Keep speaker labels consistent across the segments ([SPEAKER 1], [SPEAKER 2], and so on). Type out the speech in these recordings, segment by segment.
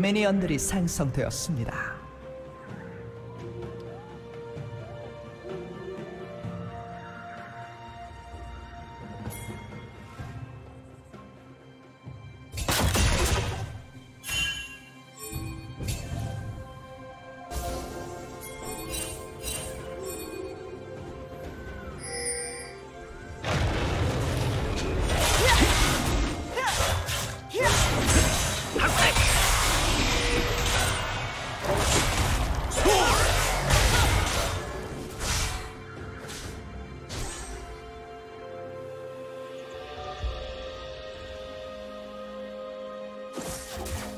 [SPEAKER 1] 미니언들이 생성되었습니다. Let's go.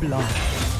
[SPEAKER 1] Blood.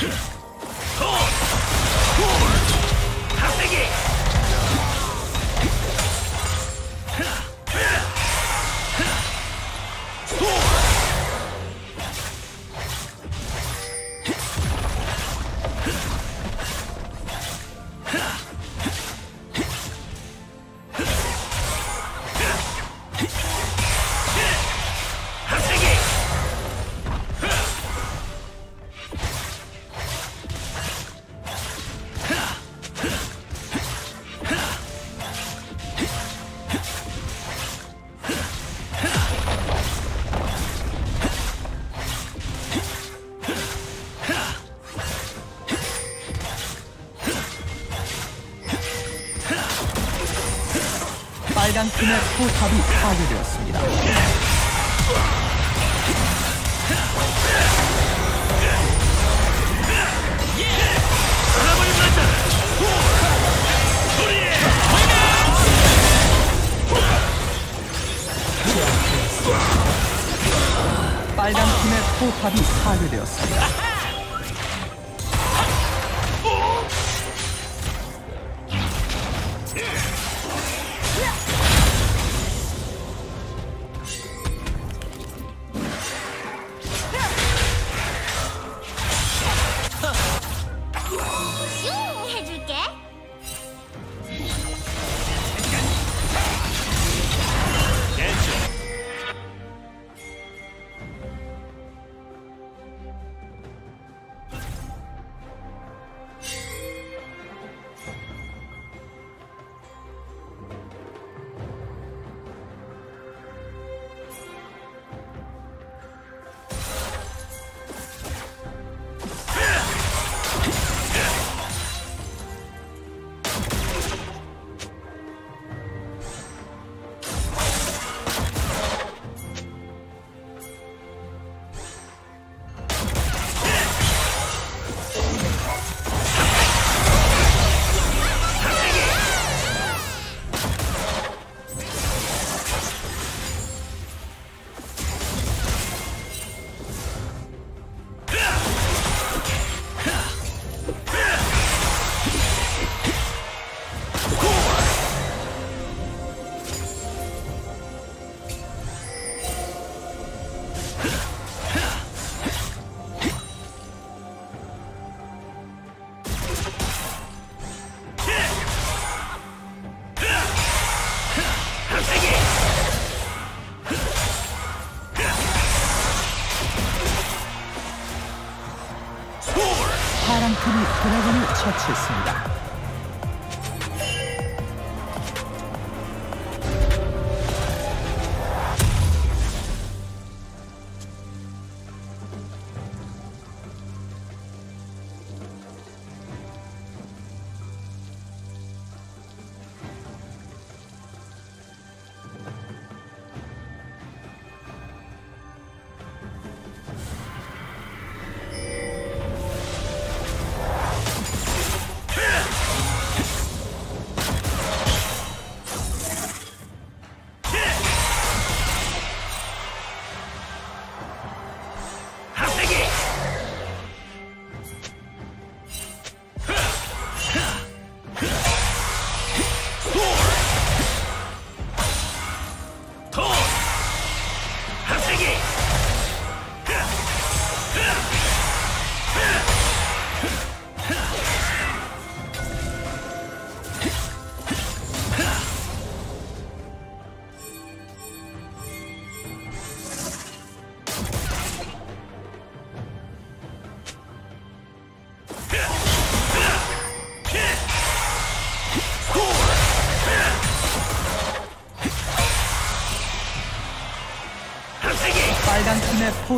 [SPEAKER 1] Yeah. 빨간 팀의 포탑이 파괴되었습니다. 처치했습니다.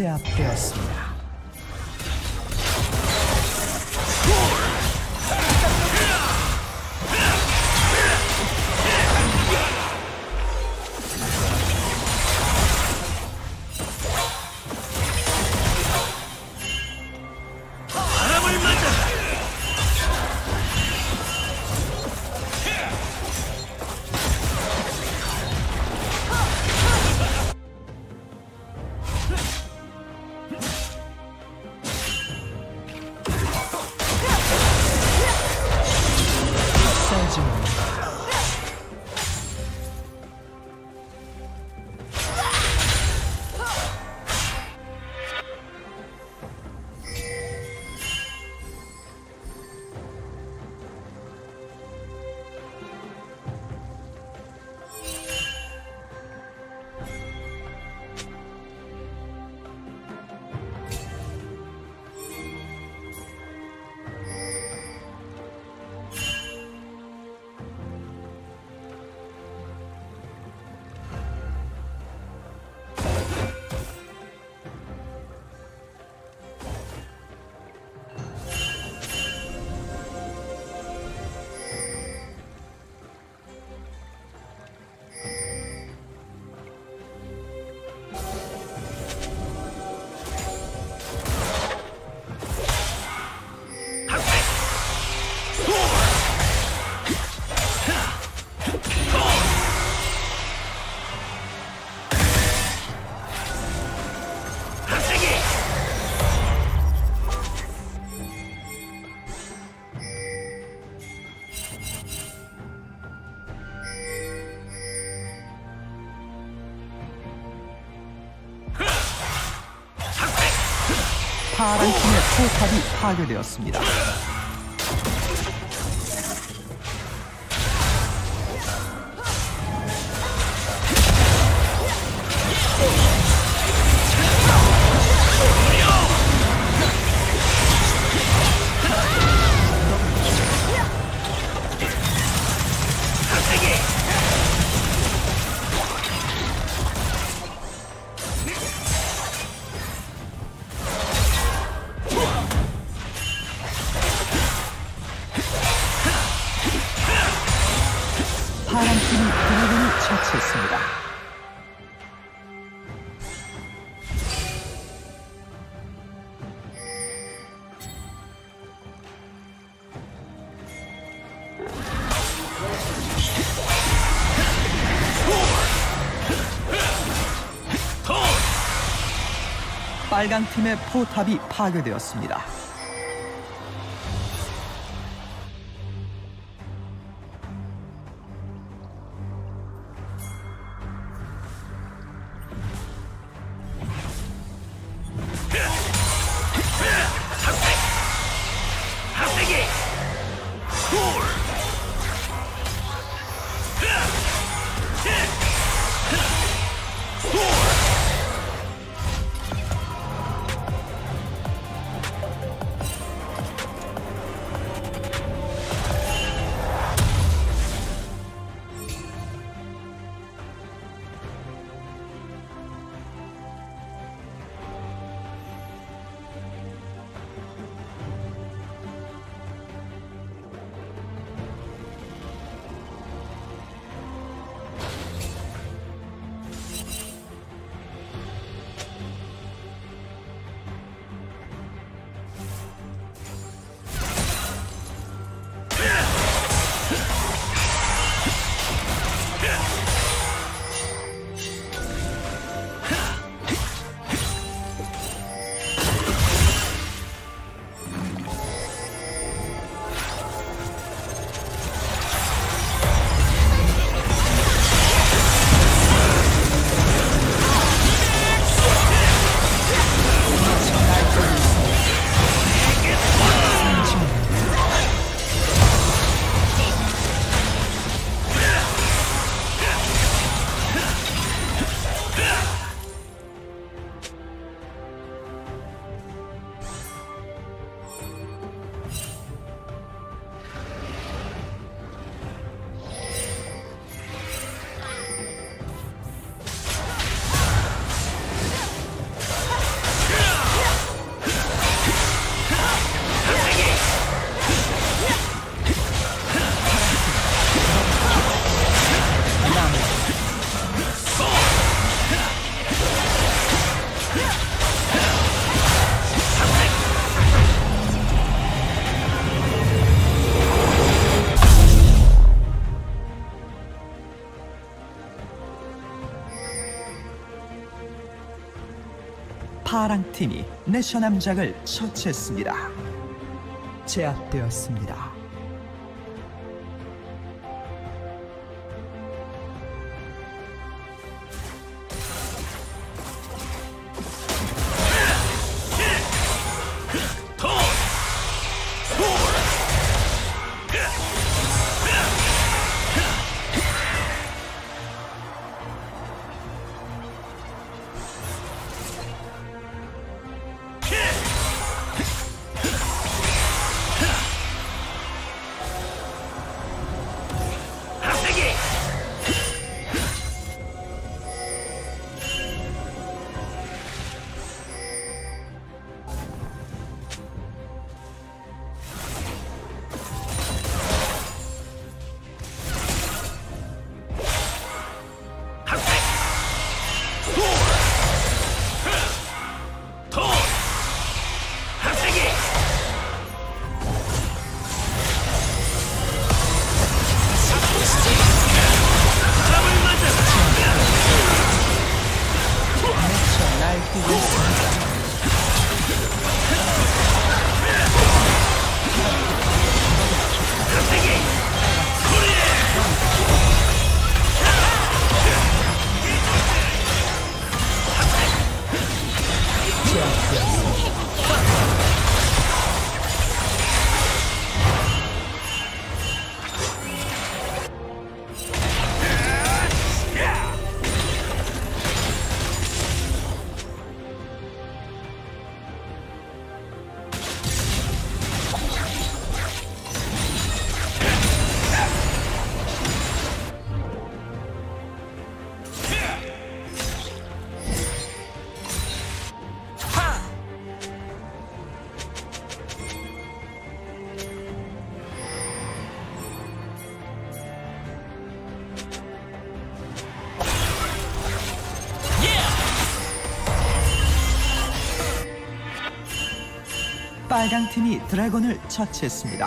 [SPEAKER 1] 제압되었습니다. 파괴되었습니다. 파란 팀이 드래곤을 처치했습니다. 빨간 팀의 포탑이 파괴되었습니다. 파랑 팀이 내셔남작을 처치했습니다. 제압되었습니다. 빨강 팀이 드래곤을 처치했습니다.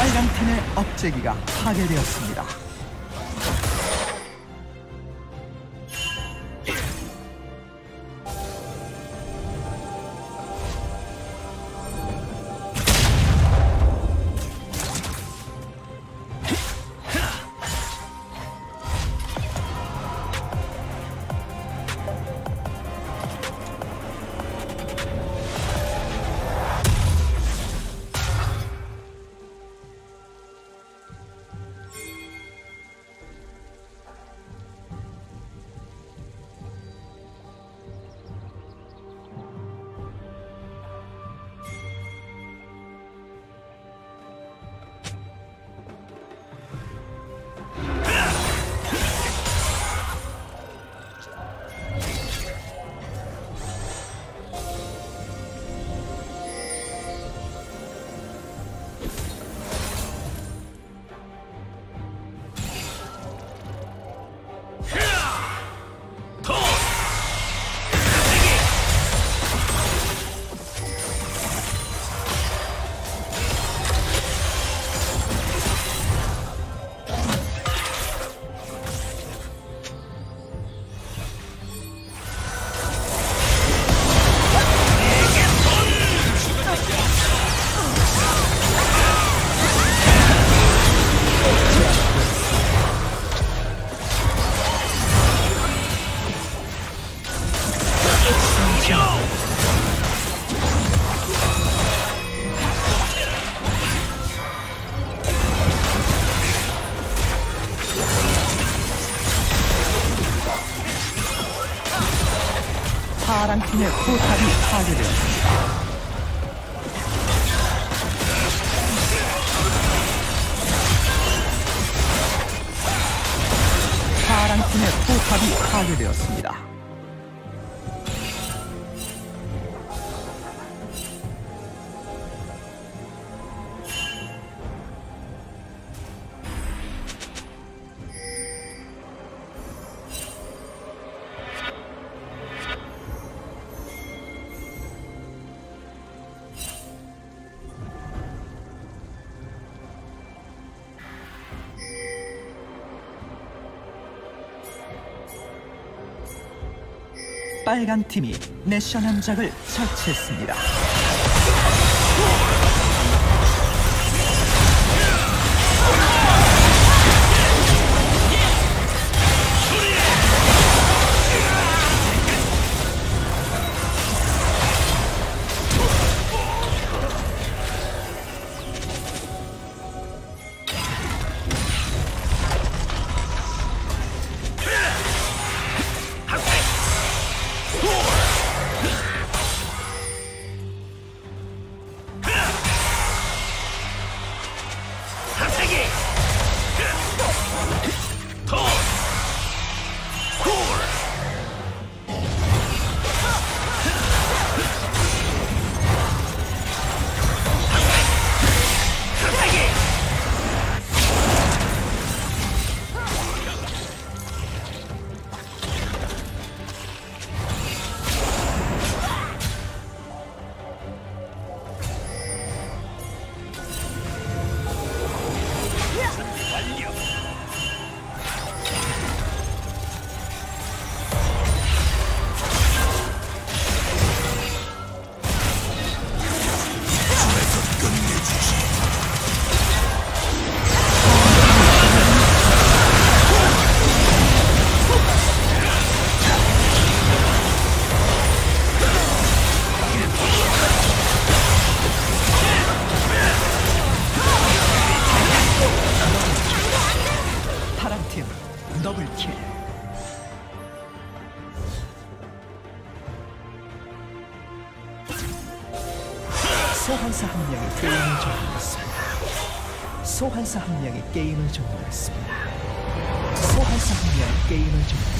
[SPEAKER 1] 빨간 팀의 업제기가 파괴되었습니다. 팀의 포탑이 파괴되었습니다. 빨간 팀이 내셔 남작을 처치했습니다. け命